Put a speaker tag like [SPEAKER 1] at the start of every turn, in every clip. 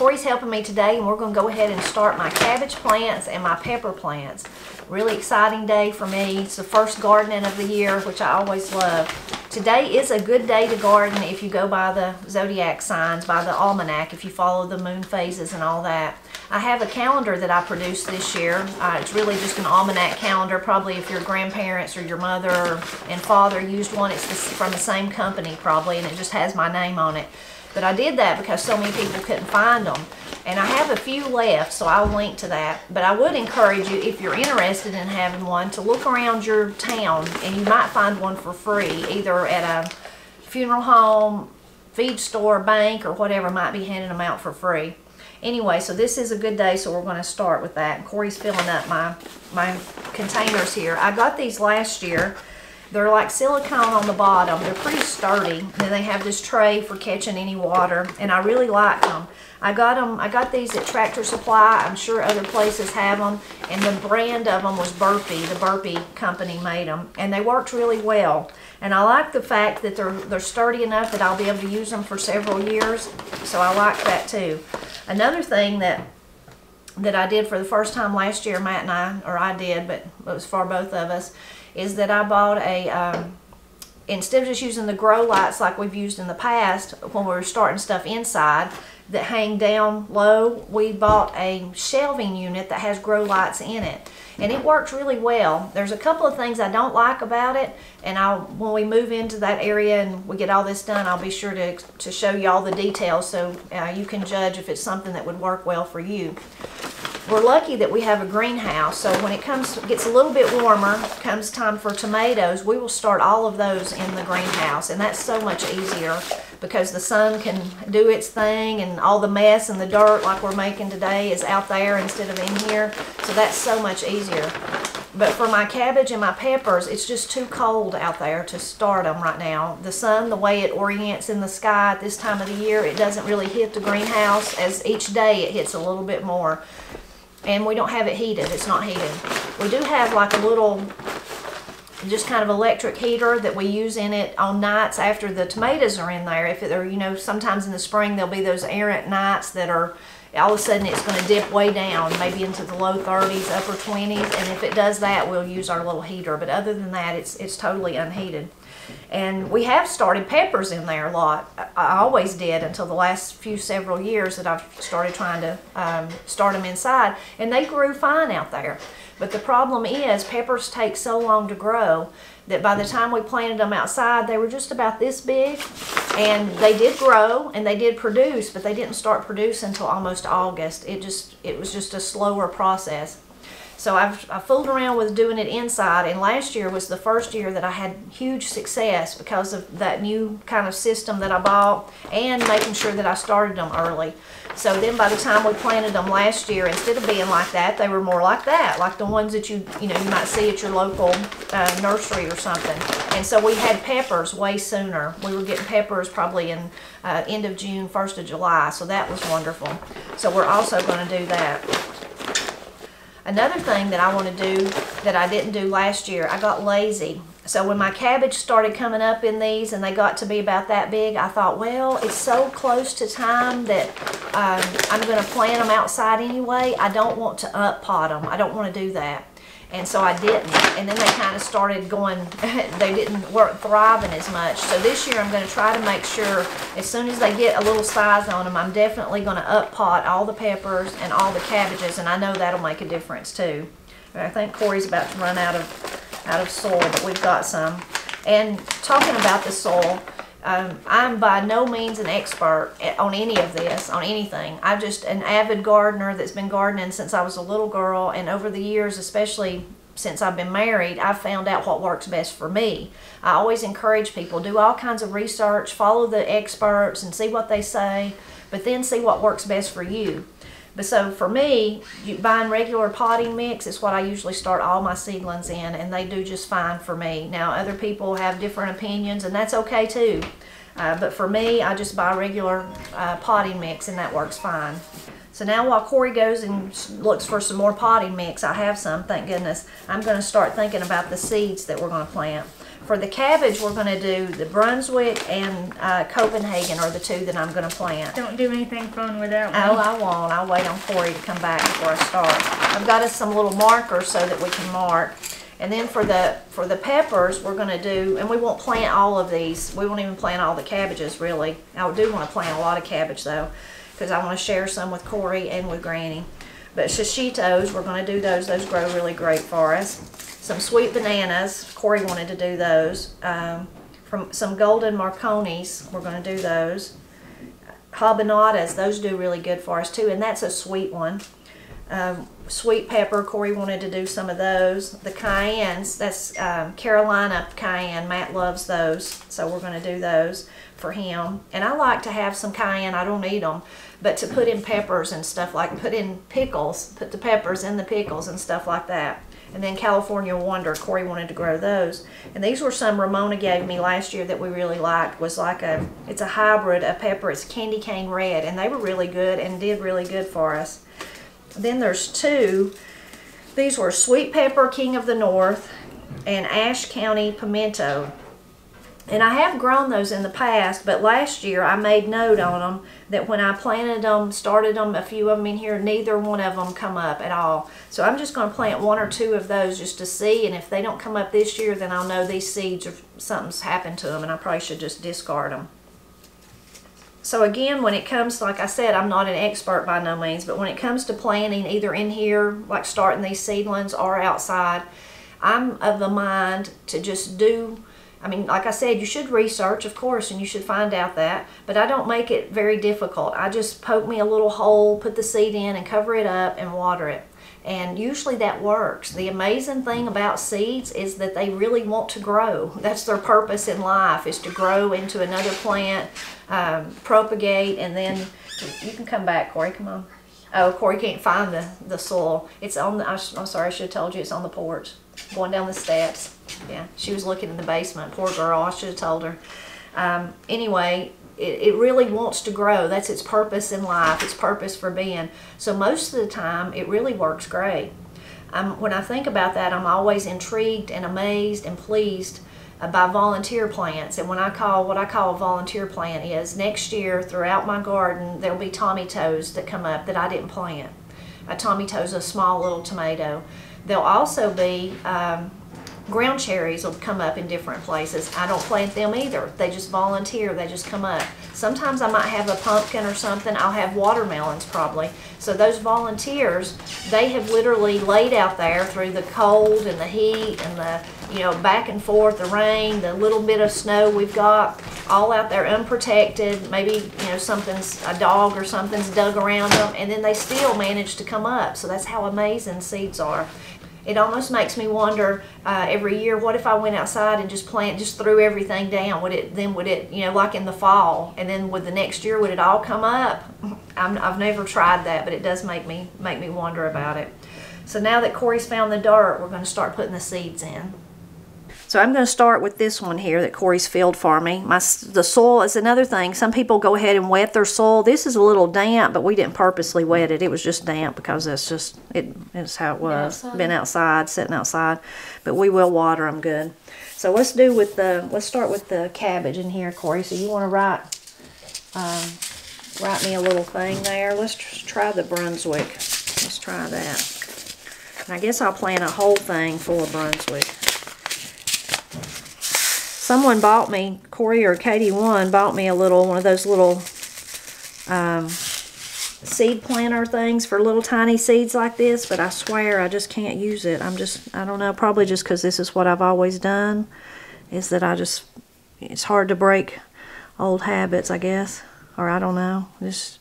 [SPEAKER 1] Corie's helping me today and we're gonna go ahead and start my cabbage plants and my pepper plants. Really exciting day for me. It's the first gardening of the year, which I always love. Today is a good day to garden if you go by the zodiac signs, by the almanac, if you follow the moon phases and all that. I have a calendar that I produced this year. Uh, it's really just an almanac calendar. Probably if your grandparents or your mother and father used one, it's from the same company probably, and it just has my name on it. But I did that because so many people couldn't find them. And I have a few left, so I'll link to that. But I would encourage you, if you're interested in having one, to look around your town and you might find one for free, either at a funeral home, feed store, bank, or whatever might be handing them out for free. Anyway, so this is a good day, so we're going to start with that. Corie's filling up my, my containers here. I got these last year. They're like silicone on the bottom. They're pretty sturdy. Then they have this tray for catching any water, and I really like them. I got them. I got these at Tractor Supply. I'm sure other places have them. And the brand of them was Burpee. The Burpee company made them, and they worked really well. And I like the fact that they're they're sturdy enough that I'll be able to use them for several years. So I like that too. Another thing that that I did for the first time last year, Matt and I, or I did, but it was for both of us, is that I bought a, um, instead of just using the grow lights like we've used in the past when we were starting stuff inside that hang down low, we bought a shelving unit that has grow lights in it and it works really well. There's a couple of things I don't like about it, and I'll when we move into that area and we get all this done, I'll be sure to, to show you all the details so uh, you can judge if it's something that would work well for you. We're lucky that we have a greenhouse, so when it comes gets a little bit warmer, comes time for tomatoes, we will start all of those in the greenhouse, and that's so much easier because the sun can do its thing and all the mess and the dirt like we're making today is out there instead of in here. So that's so much easier. But for my cabbage and my peppers, it's just too cold out there to start them right now. The sun, the way it orients in the sky at this time of the year, it doesn't really hit the greenhouse. As each day it hits a little bit more. And we don't have it heated. It's not heated. We do have like a little just kind of electric heater that we use in it on nights after the tomatoes are in there. If they're, you know, sometimes in the spring there'll be those errant nights that are all of a sudden it's going to dip way down, maybe into the low 30s, upper 20s, and if it does that, we'll use our little heater. But other than that, it's it's totally unheated. And we have started peppers in there a lot. I always did until the last few several years that I've started trying to um, start them inside, and they grew fine out there. But the problem is peppers take so long to grow that by the time we planted them outside, they were just about this big. And they did grow and they did produce, but they didn't start producing until almost August. It just it was just a slower process. So I've I fooled around with doing it inside, and last year was the first year that I had huge success because of that new kind of system that I bought and making sure that I started them early. So then by the time we planted them last year, instead of being like that, they were more like that, like the ones that you, you know, you might see at your local uh, nursery or something. And so we had peppers way sooner. We were getting peppers probably in uh, end of June, 1st of July, so that was wonderful. So we're also going to do that. Another thing that I want to do that I didn't do last year, I got lazy. So when my cabbage started coming up in these and they got to be about that big, I thought, well, it's so close to time that um, I'm going to plant them outside anyway. I don't want to up pot them. I don't want to do that and so I didn't. And then they kind of started going, they didn't work thriving as much. So this year I'm going to try to make sure as soon as they get a little size on them, I'm definitely going to up pot all the peppers and all the cabbages, and I know that'll make a difference too. I think Corie's about to run out of out of soil, but we've got some. And talking about the soil, um, I'm by no means an expert on any of this, on anything. I'm just an avid gardener that's been gardening since I was a little girl, and over the years, especially since I've been married, I've found out what works best for me. I always encourage people do all kinds of research, follow the experts, and see what they say, but then see what works best for you. But so for me, buying regular potting mix is what I usually start all my seedlings in, and they do just fine for me. Now, other people have different opinions, and that's okay too. Uh, but for me, I just buy regular uh, potting mix, and that works fine. So now while Corie goes and looks for some more potting mix, I have some, thank goodness, I'm going to start thinking about the seeds that we're going to plant. For the cabbage, we're gonna do the Brunswick and uh, Copenhagen are the two that I'm gonna plant.
[SPEAKER 2] Don't do anything fun without me.
[SPEAKER 1] Oh, I won't. I'll wait on Corie to come back before I start. I've got us some little markers so that we can mark. And then for the for the peppers, we're gonna do, and we won't plant all of these. We won't even plant all the cabbages really. I do want to plant a lot of cabbage though, because I want to share some with Corie and with Granny. But shishitos, we're gonna do those. Those grow really great for us. Some sweet bananas. Corie wanted to do those. Um, from some golden marconis, we're gonna do those habanadas, those do really good for us too, and that's a sweet one. Um, sweet pepper, Corie wanted to do some of those. The cayennes, that's um, Carolina cayenne. Matt loves those, so we're going to do those for him. And I like to have some cayenne. I don't eat them, but to put in peppers and stuff like put in pickles, put the peppers in the pickles and stuff like that. And then California Wonder, Corie wanted to grow those. And these were some Ramona gave me last year that we really liked. Was like a, it's a hybrid of pepper. It's candy cane red, and they were really good and did really good for us. Then there's two. These were Sweet Pepper King of the North and Ashe County Pimento. And I have grown those in the past, but last year I made note on them that when I planted them, started them, a few of them in here, neither one of them come up at all. So I'm just going to plant one or two of those just to see, and if they don't come up this year, then I'll know these seeds or something's happened to them, and I probably should just discard them. So again, when it comes, like I said, I'm not an expert by no means, but when it comes to planting either in here, like starting these seedlings or outside, I'm of the mind to just do I mean, like I said, you should research, of course, and you should find out that, but I don't make it very difficult. I just poke me a little hole, put the seed in, and cover it up and water it. And usually that works. The amazing thing about seeds is that they really want to grow. That's their purpose in life, is to grow into another plant, um, propagate, and then you can come back, Corie, come on. Oh, Corie can't find the, the soil. It's on the, I'm sorry, I should have told you, it's on the porch, going down the steps. Yeah, she was looking in the basement. Poor girl, I should have told her. Um, anyway, it, it really wants to grow. That's its purpose in life, its purpose for being. So most of the time, it really works great. Um, when I think about that, I'm always intrigued and amazed and pleased by volunteer plants. And when I call what I call a volunteer plant is next year throughout my garden there'll be Tommy Toes that come up that I didn't plant. A tomato is a small little tomato. There'll also be um, ground cherries will come up in different places. I don't plant them either. They just volunteer. They just come up. Sometimes I might have a pumpkin or something. I'll have watermelons probably. So those volunteers, they have literally laid out there through the cold and the heat and the, you know, back and forth, the rain, the little bit of snow we've got, all out there unprotected. Maybe, you know, something's, a dog or something's dug around them and then they still manage to come up. So that's how amazing seeds are it almost makes me wonder uh, every year what if I went outside and just plant just threw everything down? Would it then would it you know like in the fall and then would the next year would it all come up? I have never tried that but it does make me make me wonder about it. So now that Corie's found the dirt we're going to start putting the seeds in so I'm going to start with this one here that Corie's filled for me. My The soil is another thing. Some people go ahead and wet their soil. This is a little damp, but we didn't purposely wet it. It was just damp because that's just, it, it's how it was.
[SPEAKER 2] Outside.
[SPEAKER 1] Been outside, sitting outside. But we will water them good. So let's do with the, let's start with the cabbage in here, Corie. So you want to write, um, write me a little thing there. Let's try the Brunswick. Let's try that. And I guess I'll plant a whole thing full of Brunswick someone bought me, Corie or Katie one bought me a little, one of those little um, seed planter things for little tiny seeds like this, but I swear I just can't use it. I'm just, I don't know, probably just because this is what I've always done, is that I just, it's hard to break old habits, I guess, or I don't know. Just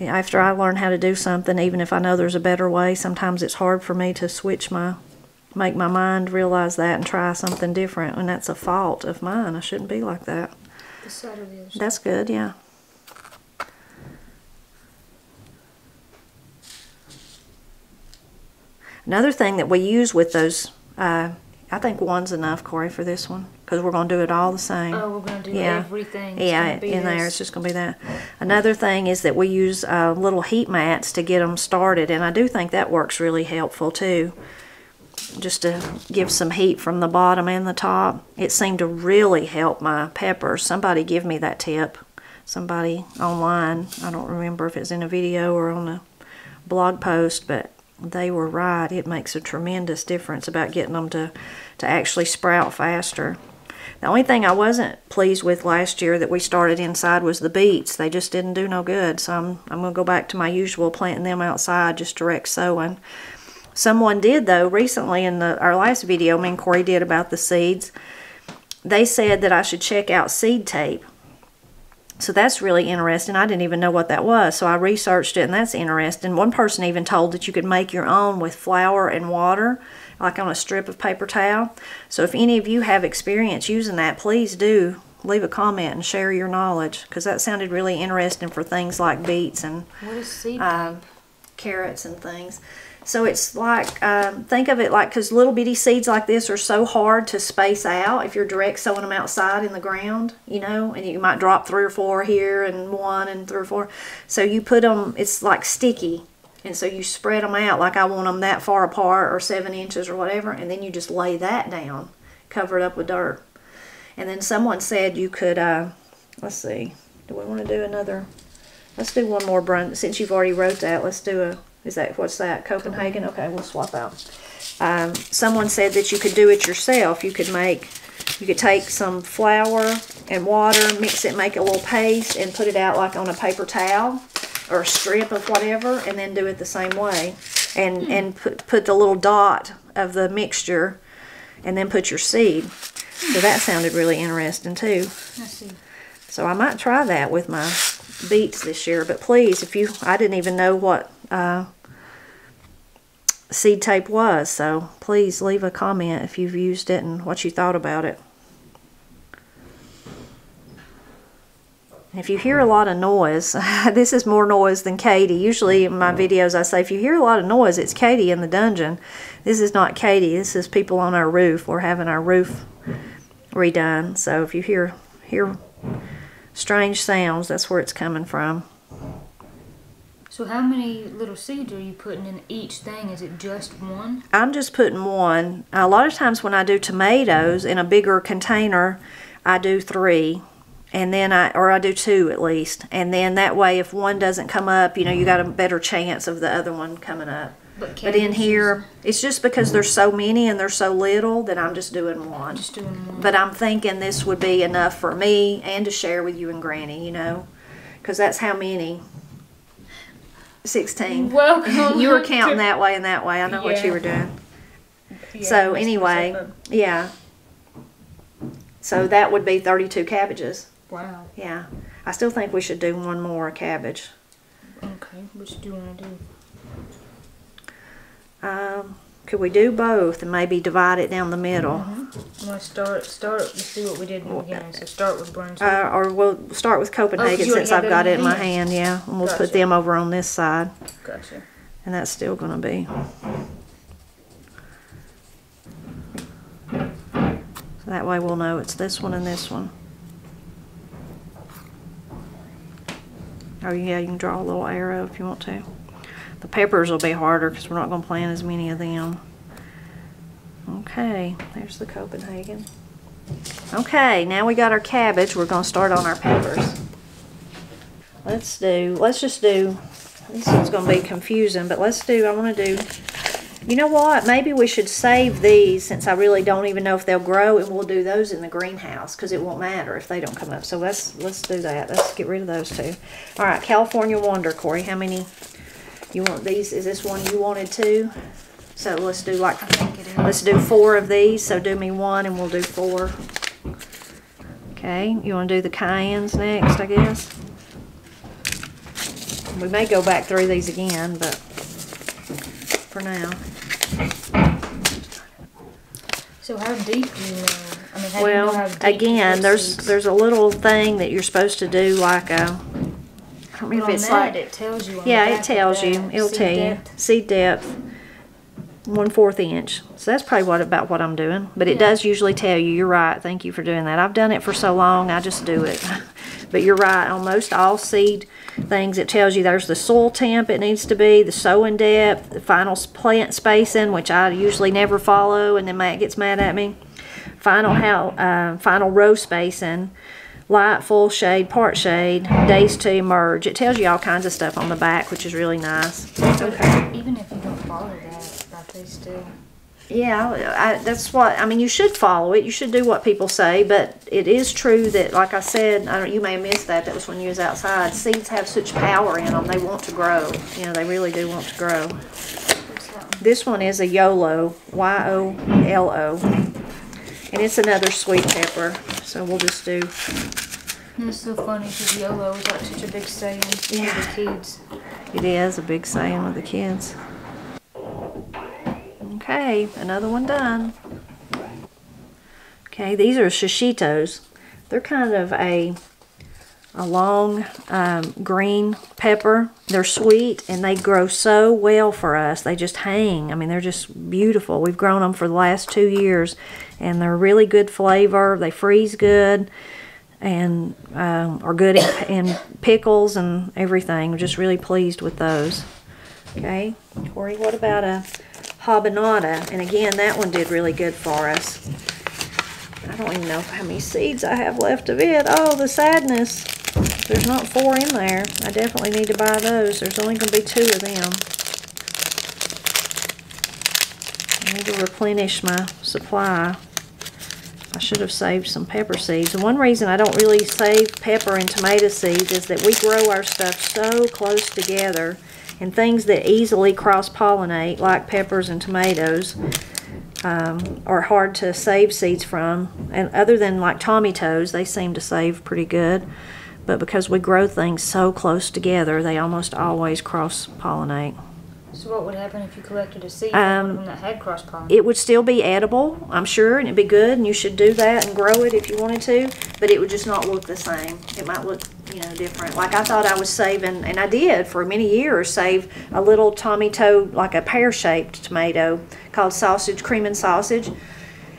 [SPEAKER 1] after I learn how to do something, even if I know there's a better way, sometimes it's hard for me to switch my make my mind realize that and try something different. And that's a fault of mine. I shouldn't be like that. That's good, yeah. Another thing that we use with those, uh, I think one's enough, Corie, for this one. Because we're going to do it all the same.
[SPEAKER 2] Oh, we're going to do yeah. everything. It's
[SPEAKER 1] yeah, in
[SPEAKER 2] this.
[SPEAKER 1] there. It's just going to be that. Another thing is that we use uh, little heat mats to get them started. And I do think that works really helpful, too. Just to give some heat from the bottom and the top. It seemed to really help my peppers. Somebody give me that tip. Somebody online. I don't remember if it's in a video or on a blog post, but they were right. It makes a tremendous difference about getting them to, to actually sprout faster. The only thing I wasn't pleased with last year that we started inside was the beets. They just didn't do no good. So I'm, I'm going to go back to my usual planting them outside, just direct sowing. Someone did, though, recently in the our last video, me and Corie did about the seeds. They said that I should check out seed tape. So that's really interesting. I didn't even know what that was. So I researched it, and that's interesting. One person even told that you could make your own with flour and water like on a strip of paper towel. So if any of you have experience using that, please do leave a comment and share your knowledge because that sounded really interesting for things like beets and What is seed
[SPEAKER 3] uh,
[SPEAKER 1] carrots and things. So it's like, um, think of it like, because little bitty seeds like this are so hard to space out if you're direct sowing them outside in the ground, you know, and you might drop three or four here and one and three or four. So you put them, it's like sticky. And so you spread them out like I want them that far apart or seven inches or whatever, and then you just lay that down, cover it up with dirt. And then someone said you could, uh, let's see, do we want to do another? Let's do one more brunch. Since you've already wrote that, let's do a, is that, what's that, Copenhagen? Okay, we'll swap out. Um, someone said that you could do it yourself. You could make, you could take some flour and water, mix it, make a little paste, and put it out like on a paper towel or a strip of whatever and then do it the same way and hmm. and put put the little dot of the mixture and then put your seed so that sounded really interesting too
[SPEAKER 2] I see.
[SPEAKER 1] so I might try that with my beets this year but please if you I didn't even know what uh, seed tape was so please leave a comment if you've used it and what you thought about it If you hear a lot of noise, this is more noise than Katie. Usually in my videos I say if you hear a lot of noise, it's Katie in the dungeon. This is not Katie. This is people on our roof. We're having our roof redone. So if you hear hear strange sounds, that's where it's coming from.
[SPEAKER 2] So how many little seeds are you putting in each thing? Is it just one?
[SPEAKER 1] I'm just putting one. A lot of times when I do tomatoes in a bigger container, I do three and then I or I do two at least, and then that way if one doesn't come up, you know, you got a better chance of the other one coming up.
[SPEAKER 2] But,
[SPEAKER 1] but in here, it's just because there's so many and there's so little that I'm just doing one.
[SPEAKER 2] Just doing one.
[SPEAKER 1] But I'm thinking this would be enough for me and to share with you and Granny, you know, because that's how many. 16.
[SPEAKER 2] Welcome.
[SPEAKER 1] you were counting that way and that way. I know yeah. what you were doing. Yeah, so anyway, yeah. So that would be 32 cabbages.
[SPEAKER 2] Wow.
[SPEAKER 1] Yeah. I still think we should do one more cabbage.
[SPEAKER 2] Okay. Do you want to do?
[SPEAKER 1] Um, could we do both and maybe divide it down the middle?
[SPEAKER 2] Mm -hmm. To start? Start. Let's see what we did in the beginning. So start with Brunswick.
[SPEAKER 1] Uh, or we'll start with Copenhagen oh, since I've got it in my hand. Yeah, and we'll gotcha. put them over on this side.
[SPEAKER 2] Gotcha.
[SPEAKER 1] And that's still going to be. So that way we'll know it's this one and this one. Oh yeah, you can draw a little arrow if you want to. The peppers will be harder because we're not going to plant as many of them. Okay, there's the Copenhagen. Okay, now we got our cabbage. We're going to start on our peppers. Let's do, let's just do, this one's going to be confusing, but let's do, I want to do you know what? Maybe we should save these since I really don't even know if they'll grow, and we'll do those in the greenhouse because it won't matter if they don't come up. So let's let's do that. Let's get rid of those two. All right, California Wonder, Corie. How many you want these? Is this one you wanted too? So let's do like let's do four of these. So do me one, and we'll do four. Okay, you want to do the cayennes next, I guess. We may go back through these again, but for now.
[SPEAKER 2] So how deep do you know? I mean, how
[SPEAKER 1] well,
[SPEAKER 2] you know
[SPEAKER 1] again, there's there's a little thing that you're supposed to do, like a.
[SPEAKER 2] If it's like it tells you.
[SPEAKER 1] yeah, it tells you. It'll tell
[SPEAKER 2] depth.
[SPEAKER 1] you seed depth, one fourth inch. So that's probably what about what I'm doing. But it
[SPEAKER 2] Yeah.
[SPEAKER 1] does usually tell you. You're right. Thank you for doing that. I've done it for so long. I just do it. But you're right, on most all seed things, it tells you there's the soil temp it needs to be, the sowing depth, the final plant spacing, which I usually never follow, and then Matt gets mad at me. Final how, uh, final row spacing, light, full shade, part shade, days to emerge. It tells you all kinds of stuff on the back, which is really nice.
[SPEAKER 2] But even if you don't follow that, like they still.
[SPEAKER 1] Yeah, I, that's what I mean. You should follow it. You should do what people say. But it is true that, like I said, I don't. You may have missed that. That was when you was outside. Seeds have such power in them. They want to grow. You know, they really do want to grow.
[SPEAKER 2] What's that one?
[SPEAKER 1] This one is a YOLO, Y O L O, and it's another sweet pepper. So we'll just do.
[SPEAKER 2] And it's so funny because YOLO is like such a big saying
[SPEAKER 1] Yeah.
[SPEAKER 2] for the kids.
[SPEAKER 1] It is a big saying with the kids. Okay, another one done. Okay, these are shishitos. They're kind of a a long um, green pepper. They're sweet and they grow so well for us. They just hang. I mean, they're just beautiful. We've grown them for the last two years, and they're really good flavor. They freeze good and um, are good in, in pickles and everything. Just really pleased with those. Okay, Corie, what about a habanada? And again, that one did really good for us. I don't even know how many seeds I have left of it. Oh, the sadness. There's not four in there. I definitely need to buy those. There's only going to be two of them. I need to replenish my supply. I should have saved some pepper seeds. One reason I don't really save pepper and tomato seeds is that we grow our stuff so close together and things that easily cross-pollinate, like peppers and tomatoes, um, are hard to save seeds from. And other than like Tommy toes, they seem to save pretty good. But because we grow things so close together, they almost always cross-pollinate.
[SPEAKER 2] So what would happen if you collected a seed
[SPEAKER 1] Um,
[SPEAKER 2] from one of them that had cross pollen?
[SPEAKER 1] It would still be edible, I'm sure, and it'd be good, and you should do that and grow it if you wanted to, but it would just not look the same. It might look, you know, different. Like I thought I was saving, and I did for many years, save a little Tommy toe, like a pear-shaped tomato called sausage, cream and sausage.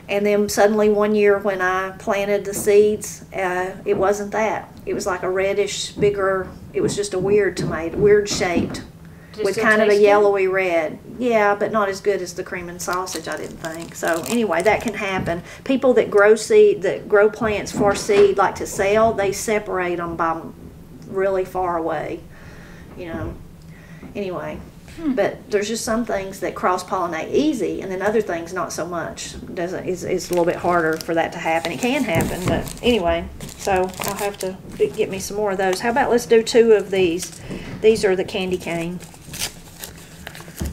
[SPEAKER 1] And then suddenly one year when I planted the seeds, uh, it wasn't that. It was like a reddish, bigger, it was just a weird tomato, weird shaped
[SPEAKER 2] Does
[SPEAKER 1] with kind of a
[SPEAKER 2] good?
[SPEAKER 1] yellowy red. Yeah, but not as good as the cream and sausage, I didn't think. So anyway, that can happen. People that grow seed, that grow plants for seed, like to sell, they separate them by really far away. You know. Anyway,
[SPEAKER 2] Hmm.
[SPEAKER 1] but there's just some things that cross pollinate easy, and then other things not so much. Doesn't is it's a little bit harder for that to happen. It can happen, but anyway. So I'll have to get me some more of those. How about let's do two of these? These are the candy cane.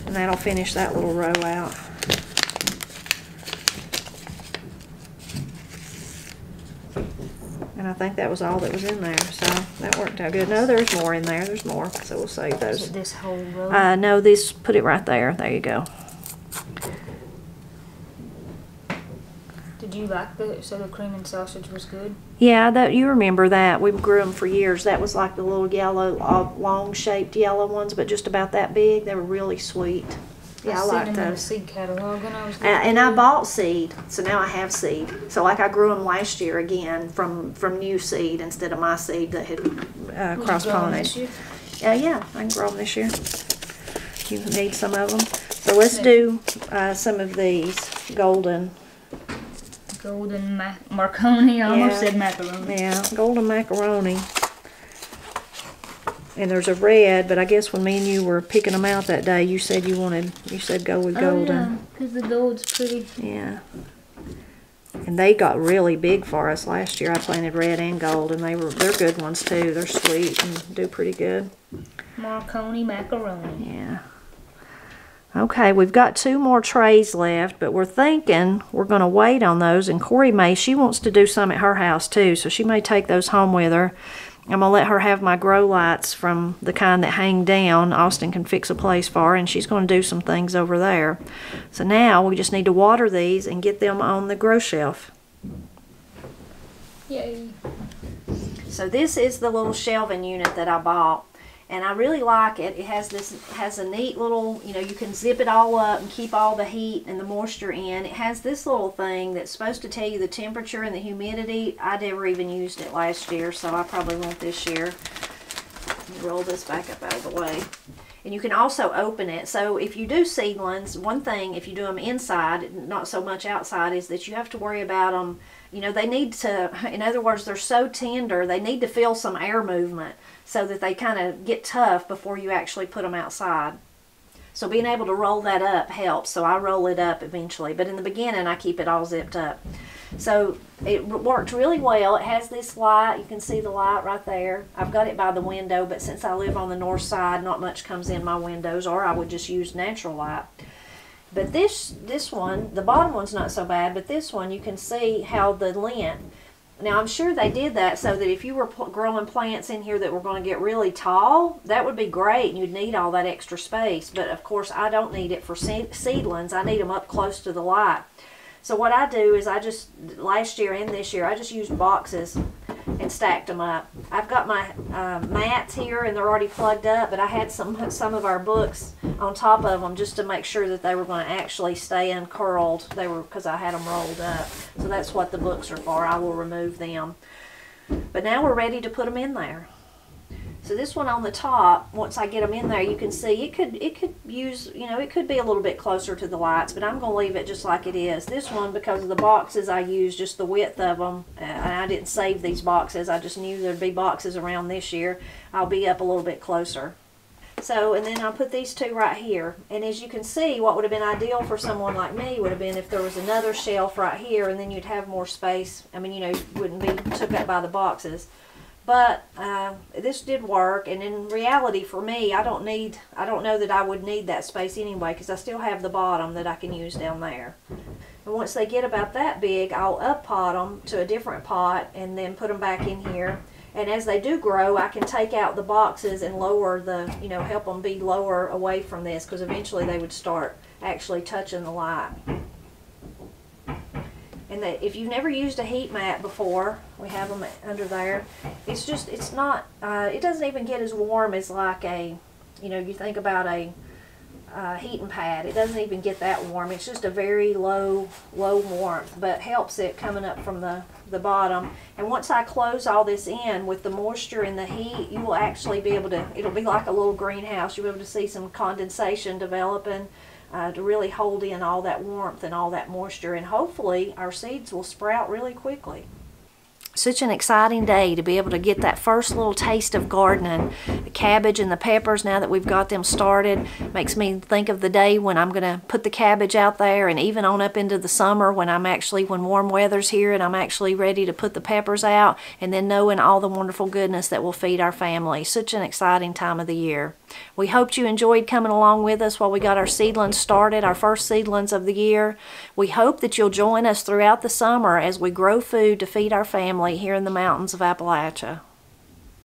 [SPEAKER 1] And that'll finish that little row out. And I think that was all that was in there, so that worked out good. No, there's more in there, there's more, so we'll save those.
[SPEAKER 2] this whole row?
[SPEAKER 1] Uh, no, this, put it right there, there you go.
[SPEAKER 2] You like the so the cream and sausage was good?
[SPEAKER 1] Yeah, that, you remember that, we grew them for years. That was like the little yellow, uh, long-shaped yellow ones, but just about that big. They were really sweet. Yeah, I
[SPEAKER 2] seen
[SPEAKER 1] like
[SPEAKER 2] them in the
[SPEAKER 1] those.
[SPEAKER 2] seed catalog when I was.
[SPEAKER 1] Uh, and I bought seed, so now I have seed. So like I grew them last year again from from new seed instead of my seed that had uh, cross
[SPEAKER 2] grow 'em this
[SPEAKER 1] pollinated.
[SPEAKER 2] year?
[SPEAKER 1] Uh, yeah, I can grow them this year. You need some of them. So let's do uh, some of these golden,
[SPEAKER 2] Golden ma- Marconi. I almost said macaroni.
[SPEAKER 1] yeah, golden macaroni. And there's a red, but I guess when me and you were picking them out that day, you said you wanted, you said go with golden.
[SPEAKER 2] Oh, yeah, because the gold's pretty.
[SPEAKER 1] Yeah. And they got really big for us last year. I planted red and gold, and they were they're good ones too. They're sweet and do pretty good.
[SPEAKER 2] Marconi macaroni.
[SPEAKER 1] Yeah. Okay, we've got two more trays left, but we're thinking we're going to wait on those. And Corie may, she wants to do some at her house too, so she may take those home with her. I'm going to let her have my grow lights from the kind that hang down. Austin can fix a place for her, and she's going to do some things over there. So now we just need to water these and get them on the grow shelf.
[SPEAKER 2] Yay.
[SPEAKER 1] So this is the little shelving unit that I bought. And I really like it. It has this has a neat little, you know, you can zip it all up and keep all the heat and the moisture in. It has this little thing that's supposed to tell you the temperature and the humidity. I never even used it last year, so I probably won't this year. Roll this back up out of the way. And you can also open it. So if you do seedlings, one thing if you do them inside, not so much outside, is that you have to worry about them. You know, they need to, in other words, they're so tender, they need to feel some air movement so that they kind of get tough before you actually put them outside. So being able to roll that up helps. So I roll it up eventually, but in the beginning I keep it all zipped up. So it worked really well. It has this light. You can see the light right there. I've got it by the window, but since I live on the north side, not much comes in my windows, or I would just use natural light. But this this one, the bottom one's not so bad, but this one you can see how the lint now I'm sure they did that so that if you were growing plants in here that were going to get really tall, that would be great and you'd need all that extra space. But of course I don't need it for seedlings. I need them up close to the light. So what I do is I just, last year and this year, I just used boxes and stacked them up. I've got my uh, mats here and they're already plugged up, but I had some some of our books on top of them just to make sure that they were going to actually stay uncurled. They were because I had them rolled up. So that's what the books are for. I will remove them. But now we're ready to put them in there. So this one on the top, once I get them in there, you can see it could it could use, you know, it could be a little bit closer to the lights, but I'm going to leave it just like it is. This one, because of the boxes I use, just the width of them, uh, and I didn't save these boxes. I just knew there'd be boxes around this year. I'll be up a little bit closer. So, and then I'll put these two right here. And as you can see, what would have been ideal for someone like me would have been if there was another shelf right here, and then you'd have more space. I mean, you know, you wouldn't be took up by the boxes. But uh, this did work, and in reality, for me, I don't need, I don't know that I would need that space anyway, because I still have the bottom that I can use down there. And once they get about that big, I'll up pot them to a different pot, and then put them back in here. And as they do grow, I can take out the boxes and lower the, you know, help them be lower away from this, because eventually they would start actually touching the light. And that if you've never used a heat mat before, we have them under there. It's just, it's not, uh, it doesn't even get as warm as like a, you know, you think about a uh, heating pad. It doesn't even get that warm. It's just a very low, low warmth, but helps it coming up from the, the bottom. And once I close all this in with the moisture and the heat, you will actually be able to, it'll be like a little greenhouse. You'll be able to see some condensation developing uh, to really hold in all that warmth and all that moisture. And hopefully our seeds will sprout really quickly such an exciting day to be able to get that first little taste of gardening. The cabbage and the peppers, now that we've got them started, makes me think of the day when I'm going to put the cabbage out there and even on up into the summer when I'm actually, when warm weather's here and I'm actually ready to put the peppers out and then knowing all the wonderful goodness that will feed our family. Such an exciting time of the year. We hoped you enjoyed coming along with us while we got our seedlings started, our first seedlings of the year. We hope that you'll join us throughout the summer as we grow food to feed our here in the mountains of Appalachia.